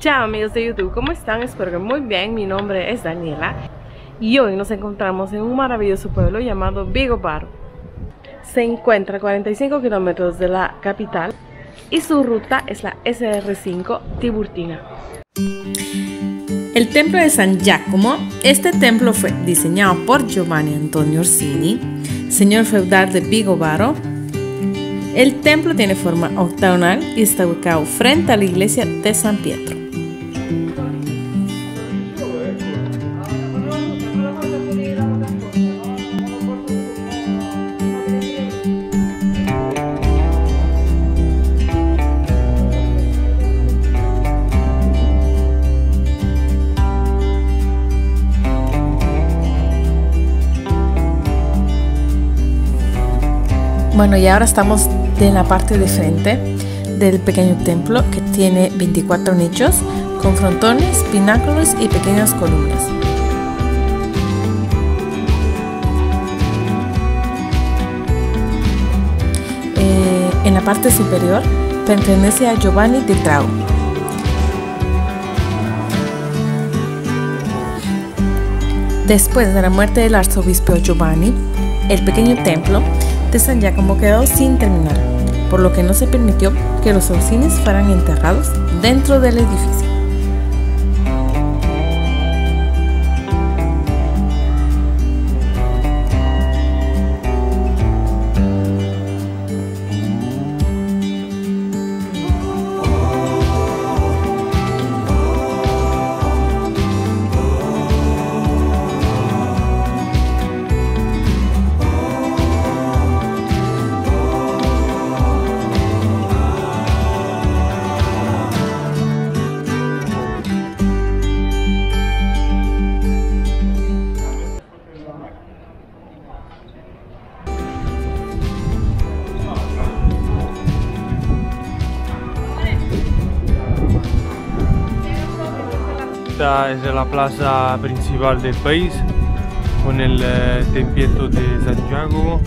Chao amigos de YouTube, ¿cómo están? Espero que muy bien, mi nombre es Daniela y hoy nos encontramos en un maravilloso pueblo llamado Vigo Baro. Se encuentra a 45 kilómetros de la capital y su ruta es la SR5 Tiburtina. El templo de San Giacomo, este templo fue diseñado por Giovanni Antonio Orsini, señor feudal de Vigo Baro. El templo tiene forma octagonal y está ubicado frente a la iglesia de San Pietro. Bueno, y ahora estamos en la parte de frente del pequeño templo que tiene 24 nichos con frontones, pináculos y pequeñas columnas. Eh, en la parte superior pertenece a Giovanni di Trau. Después de la muerte del arzobispo Giovanni, el pequeño templo de San Giacomo quedó sin terminar, por lo que no se permitió que los Orsines fueran enterrados dentro del edificio. Esta es la plaza principal del país con el eh, tempieto de San Giacomo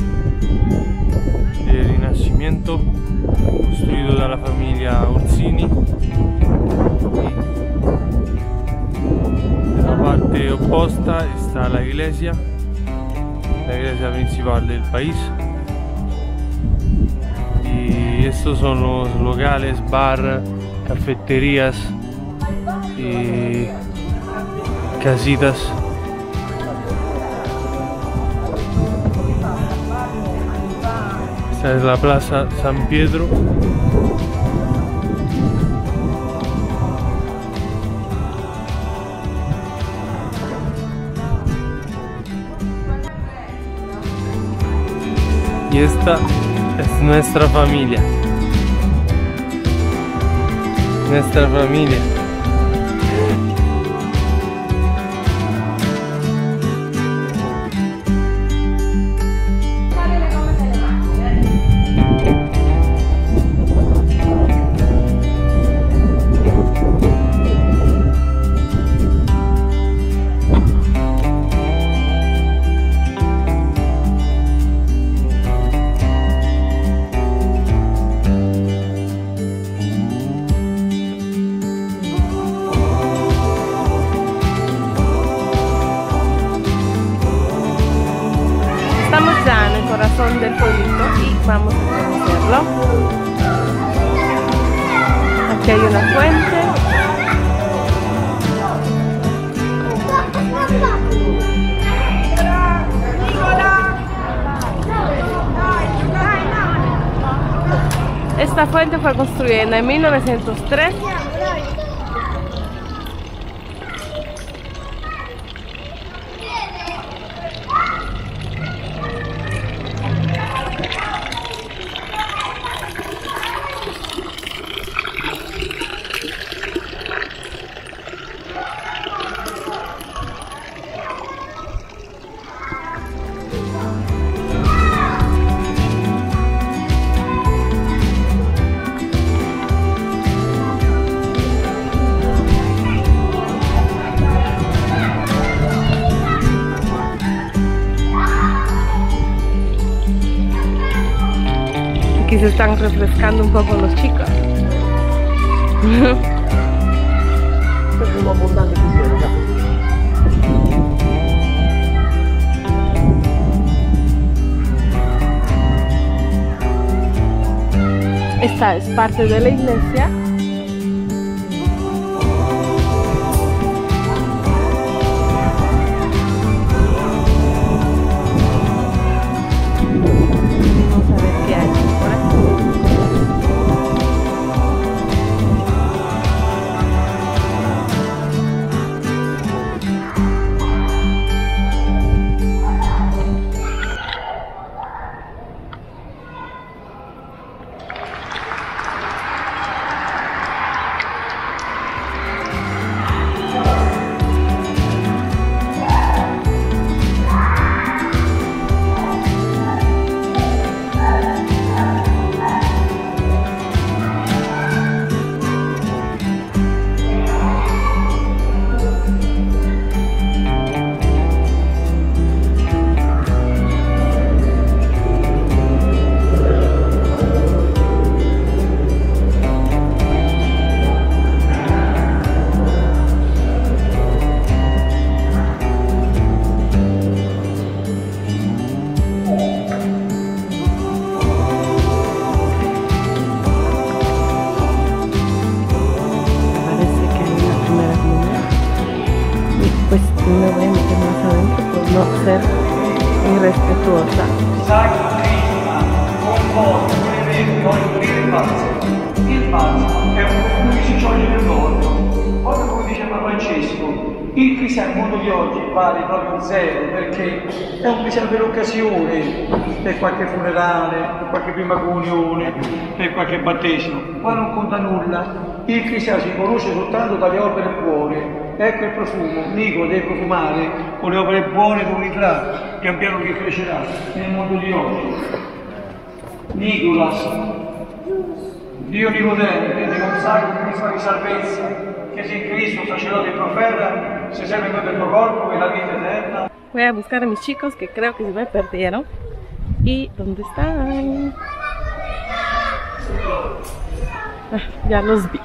del Rinascimento construido da la familia Orsini. Y la parte opposta está la iglesia la iglesia principal del país. Y estos son los locales, bar, cafeterías y casitas. Esta es la plaza San Pietro. Y esta es nuestra familia. Nuestra familia en 1903 se están refrescando un poco los chicos. Esta es parte de la iglesia è un cristiano per qualche funerale, per qualche prima comunione, per qualche battesimo. Qua non conta nulla. Il cristiano si conosce soltanto dalle opere buone. Ecco il profumo, Nico deve profumare con le opere buone d'unità, pian piano che crescerà nel mondo di oggi. Nicolas, Dio Nicodemo, che ti consacra il Cristo di salvezza, che sei in Cristo, sacerdote e se serve per il tuo corpo e la vita eterna. Voy a buscar a mis chicos que creo que se me perdieron. ¿Y dónde están? Ah, ya los vi.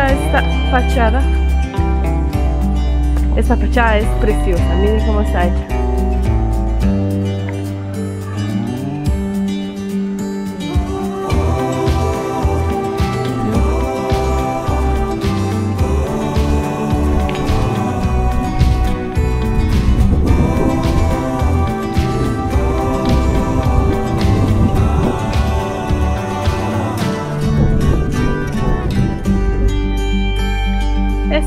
Esta fachada. Esta fachada es preciosa. Miren cómo está hecha.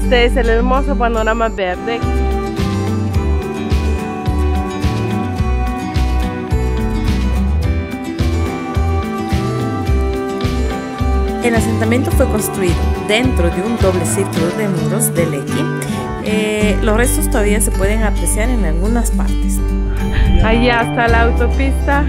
Este es el hermoso panorama verde. El asentamiento fue construido dentro de un doble círculo de muros de leque. Eh, los restos todavía se pueden apreciar en algunas partes. Allá está la autopista.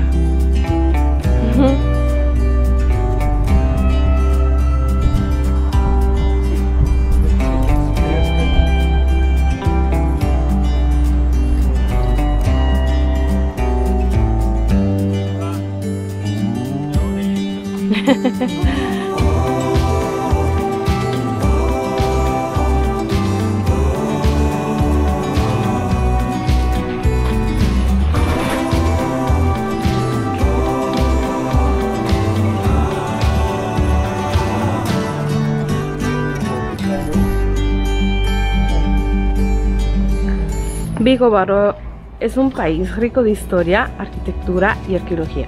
Vigo Barro es un país rico de historia, arquitectura y arqueología.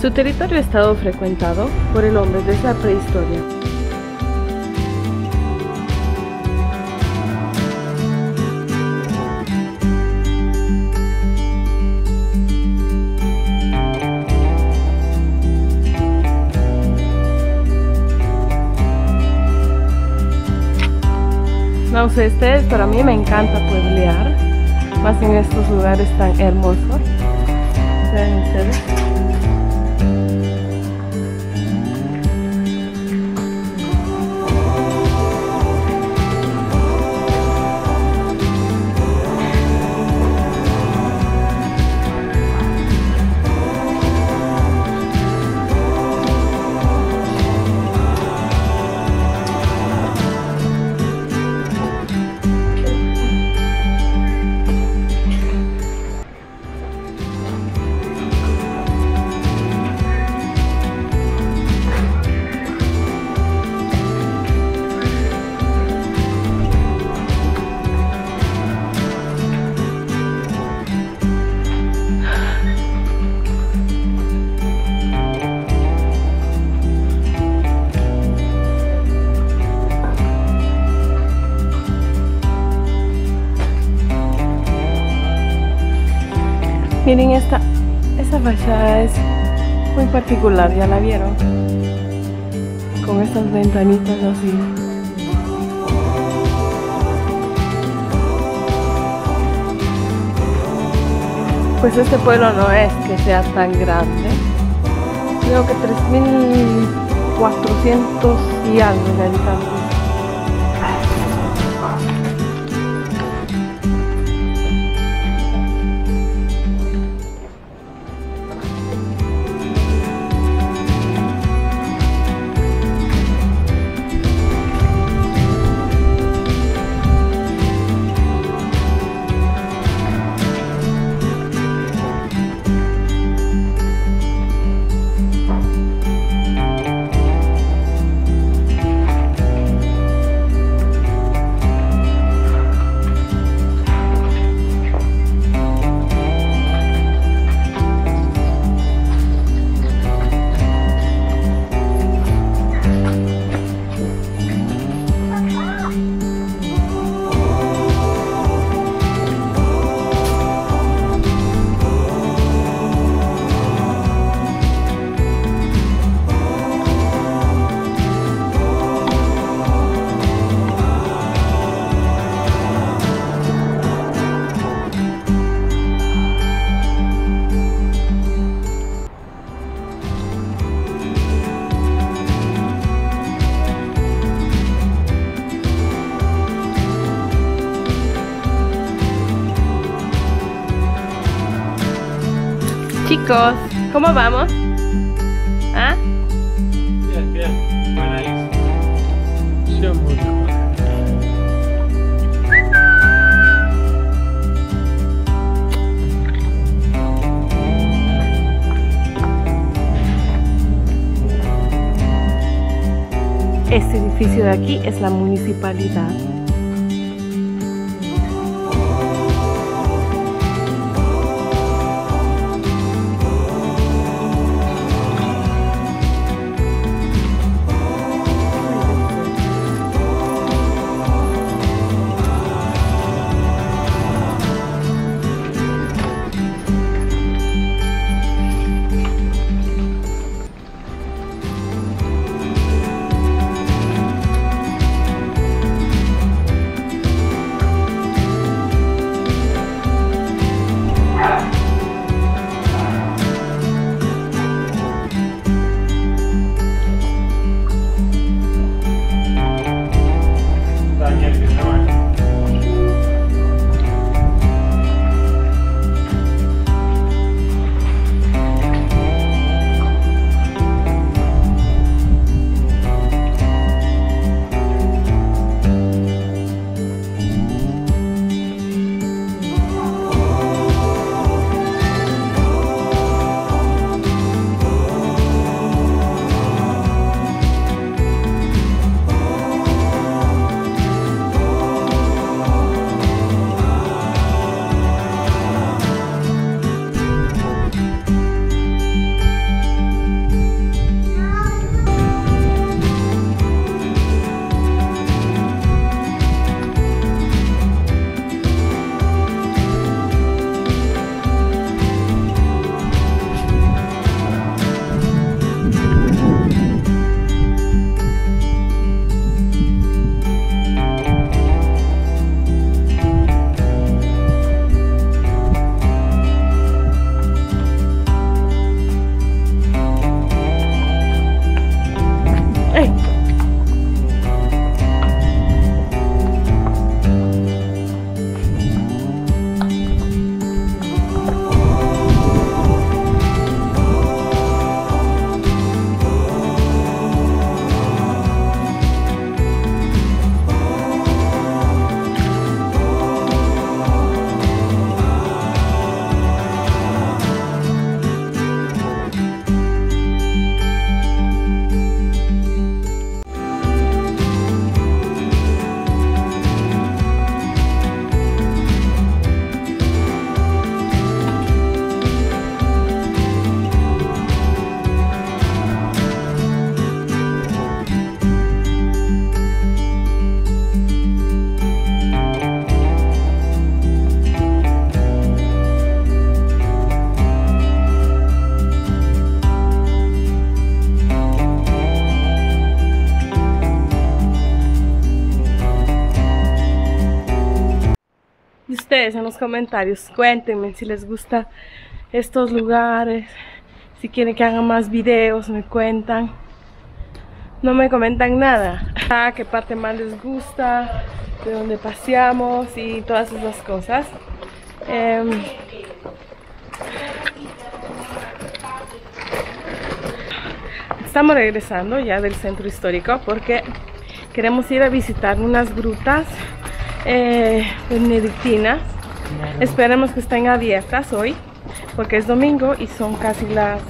Su territorio ha estado frecuentado por el hombre desde la prehistoria. No sé ustedes, pero a mí me encanta pueblear, más en estos lugares tan hermosos. Ustedes. Miren esta, esta fachada es muy particular, ya la vieron. Con estas ventanitas así. Pues este pueblo no es que sea tan grande. Creo que 3.400 y algo de habitantes. Chicos, ¿cómo vamos? ¿Ah? Bien, bien. Este edificio de aquí es la municipalidad. Comentarios. Cuéntenme si les gusta estos lugares. Si quieren que haga más videos, me cuentan. No me comentan nada. Ah, qué parte más les gusta, de dónde paseamos y todas esas cosas. Em, estamos regresando ya del centro histórico porque queremos ir a visitar unas grutas eh, benedictinas. Esperemos que estén abiertas hoy porque es domingo y son casi las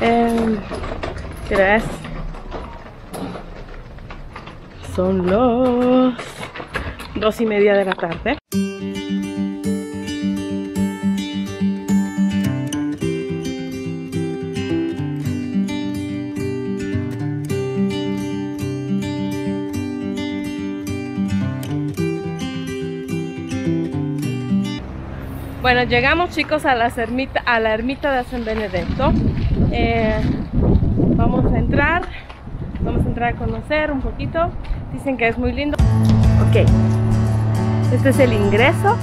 eh, ¿qué son los dos y media de la tarde Llegamos chicos a la ermita, a la ermita de San Benedetto. Eh, vamos a entrar, vamos a entrar a conocer un poquito. Dicen que es muy lindo. Ok, este es el ingreso.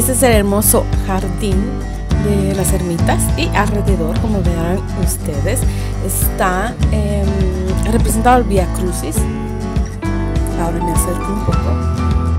Este es el hermoso jardín de las ermitas y alrededor, como verán ustedes, está eh, representado el Via Crucis. Ahora me acerco un poco.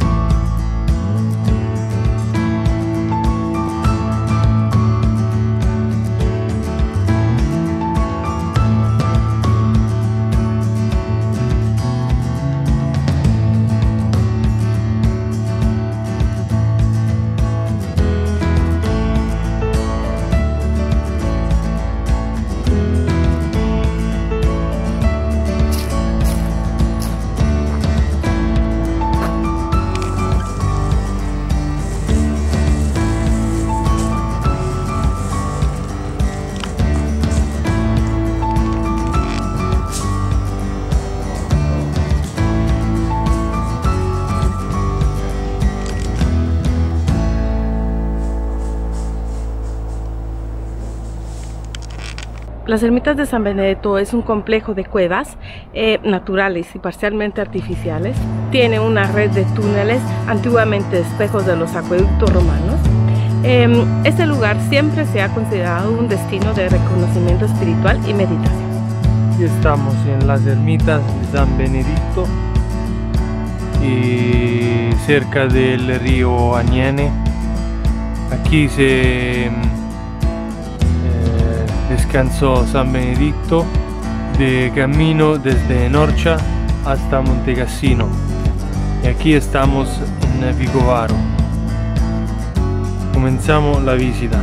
Las ermitas de San Benedetto es un complejo de cuevas eh, naturales y parcialmente artificiales. Tiene una red de túneles, antiguamente espejos de los acueductos romanos. Em, este lugar siempre se ha considerado un destino de reconocimiento espiritual y meditación. Aquí estamos en las ermitas de San Benedetto y cerca del río Agnene. Aquí se descansó San Benedicto de camino desde Norcha hasta Montecassino y aquí estamos en Vicovaro. Comenzamos la visita.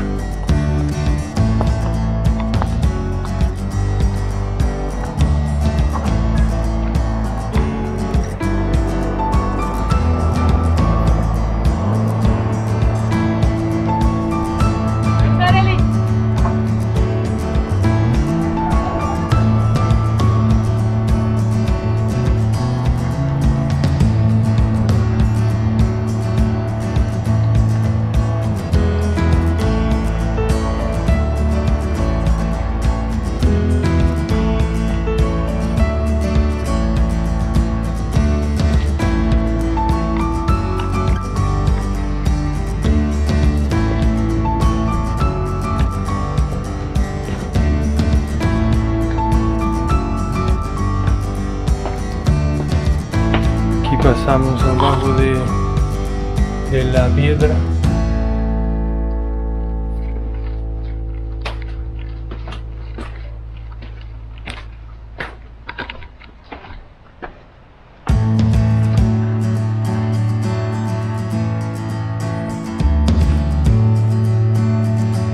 De la piedra.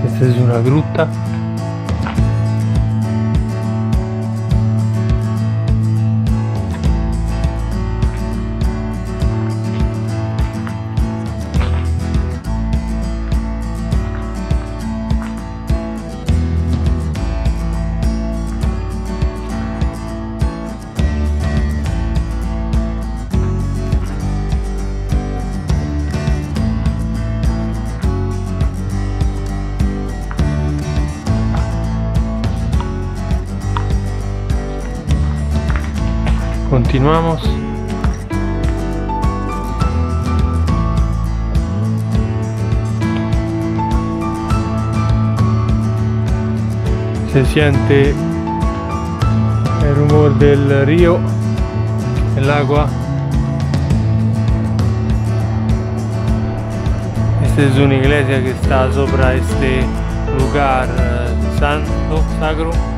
Esta es una gruta continuamos. Se siente el rumor del río el agua. Esta es una iglesia que está sobre este lugar eh, santo, sacro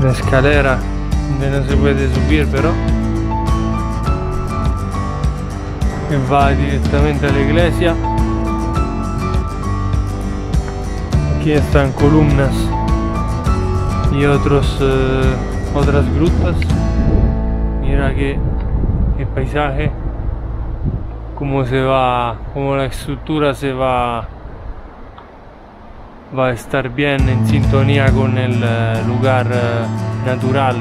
una escalera donde no se puede subir pero que va directamente a la iglesia. Aquí están columnas y otros eh, otras grutas. Mira que el paisaje cómo se va cómo la estructura se va va a estar bien en sintonía con el eh, lugar eh, natural.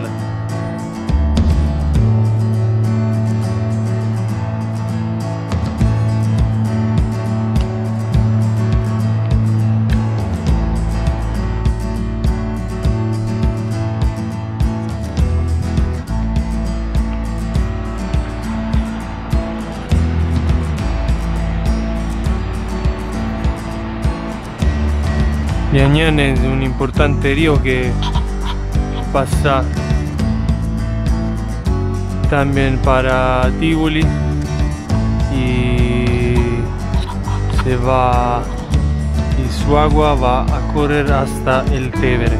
Yañan es un importante río que pasa también para Tivoli y y su agua va a correr hasta el Tevere.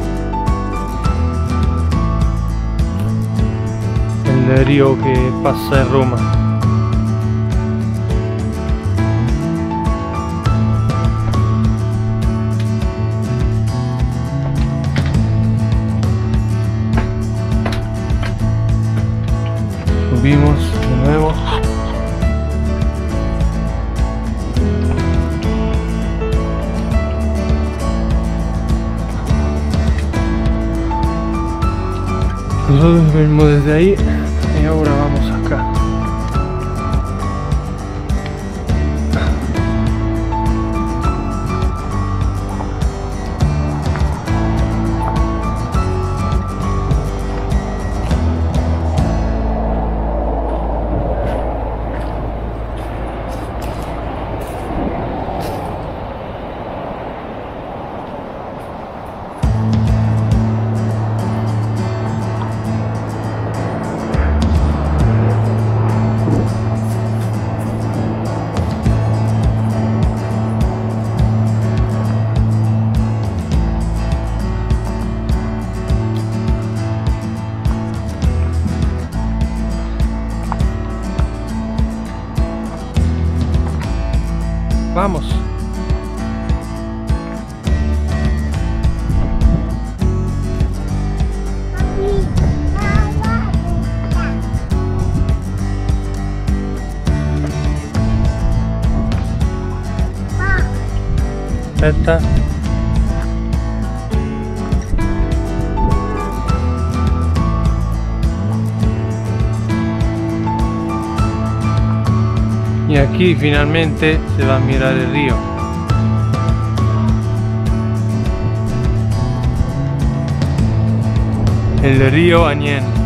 El río que pasa en Roma. Nosotros venimos desde ahí y ahora Y aquí finalmente se va a mirar el río. El río Añén.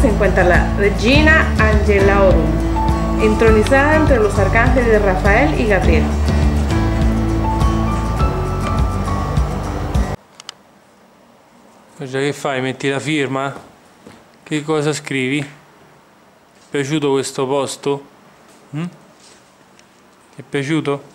Se encuentra la Regina Angelaorum, entronizada entre los arcángeles Rafael y Gabriel. Già che fai? Metti la firma? Che cosa scrivi? È piaciuto questo posto? Mm? Ti è piaciuto?